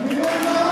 We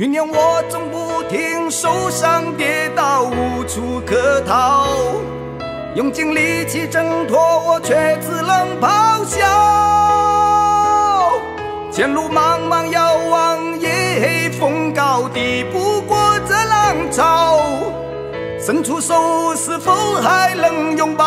酝酿我总不停，受伤跌倒无处可逃，用尽力气挣脱，我却只能咆哮。前路茫茫遥望，夜黑风高，抵不过这浪潮。伸出手，是否还能拥抱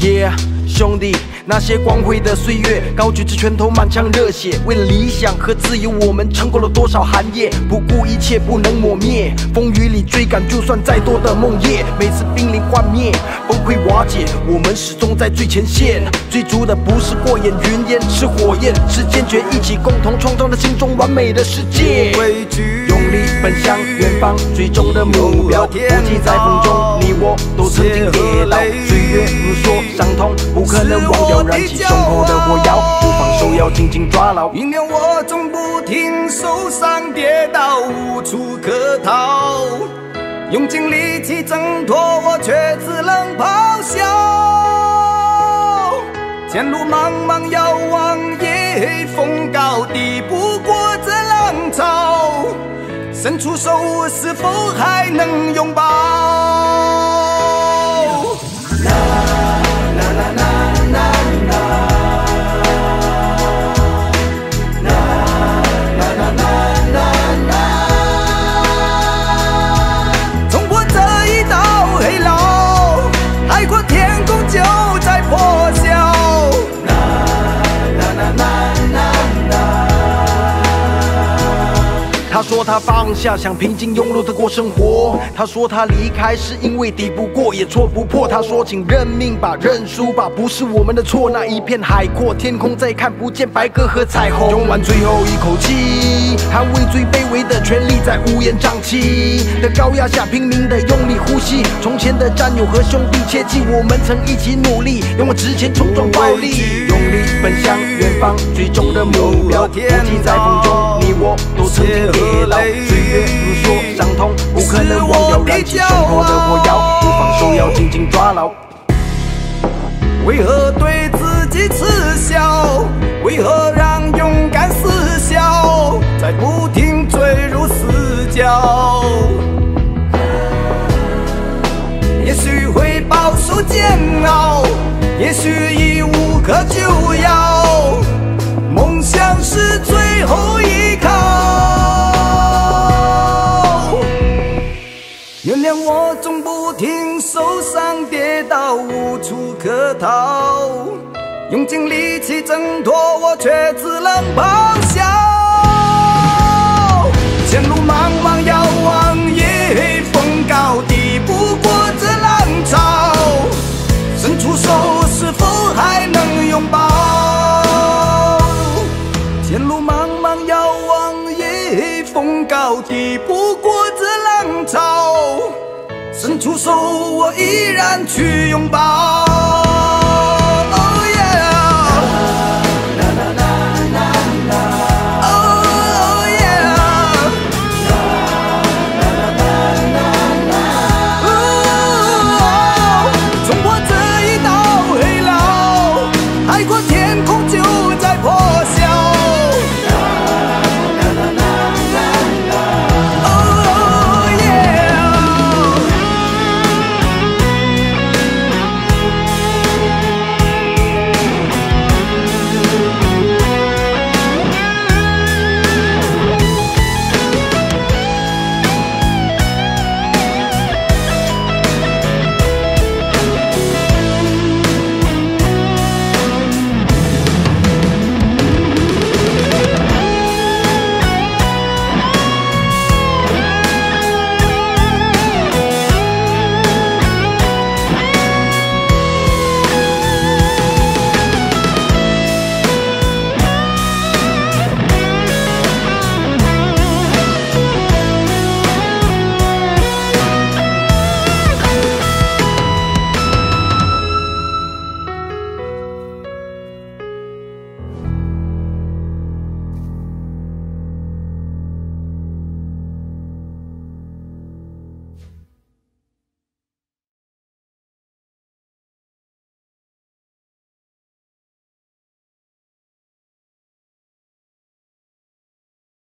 ？Yeah，兄弟。那些光辉的岁月，高举着拳头，满腔热血，为了理想和自由，我们撑过了多少寒夜？不顾一切，不能抹灭，风雨里追赶，就算再多的梦魇，每次濒临幻灭，崩溃瓦解，我们始终在最前线。追逐的不是过眼云烟，是火焰，是坚决一起共同创造的心中完美的世界。用力奔向远方，最终的目标，不计在风中，你我都曾经跌倒，岁月如梭，伤痛不可能忘掉。燃起胸口的火药，不放手，要紧紧抓牢。酝酿我总不停，受伤跌倒无处可逃，用尽力气挣脱，我却只能咆哮。前路茫茫遥望，夜黑风高，抵不过这浪潮。伸出手，是否还能拥抱？说他放下，想平静庸碌的过生活。他说他离开是因为抵不过，也戳不破。他说请认命吧，认输吧，不是我们的错。那一片海阔天空，再看不见白鸽和彩虹。用完最后一口气，捍卫最卑微的权利，在乌烟瘴气的高压下拼命的用力呼吸。从前的战友和兄弟，切记我们曾一起努力，勇往直前，冲撞暴力，用力奔向远方，最终的目标，不计在风中，你我都曾经跌倒。岁月如梭，伤痛不可能忘掉，燃起胸口的火药，不放手，要紧紧抓牢。为何对自己耻笑？为何让勇敢死笑？在不停坠入死角。也许会饱受煎熬，也许已无可救药。我总不停，受伤跌倒无处可逃，用尽力气挣脱，我却只能咆哮。前路茫茫遥望，夜黑风高，抵不过这浪潮。伸出手，是否还能拥抱？前路茫茫遥望，夜黑风高，抵不过这浪潮。出手，我依然去拥抱。Oh yeah. Oh yeah. Oh. 终过这一道黑牢，还过。